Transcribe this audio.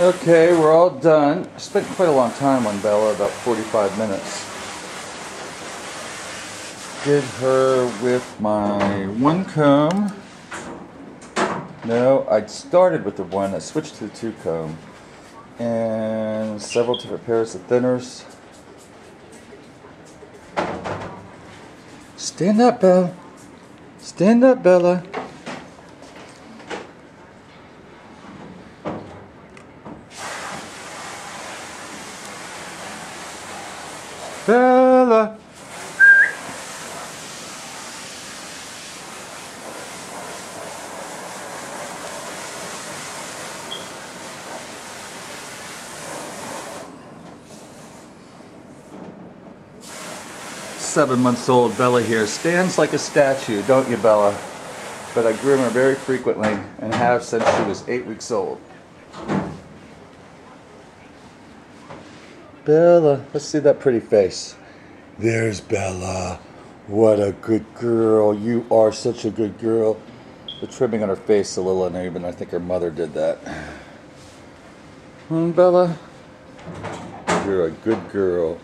Okay, we're all done. I spent quite a long time on Bella, about 45 minutes. Did her with my one comb. No, I started with the one, I switched to the two comb. And several different pairs of thinners. Stand up, Bella. Stand up, Bella. Bella. Seven months old Bella here stands like a statue, don't you, Bella? But I groom her very frequently and have since she was eight weeks old. Bella, let's see that pretty face. There's Bella. What a good girl. You are such a good girl. The trimming on her face a little uneven. I think her mother did that. Hmm, Bella? You're a good girl.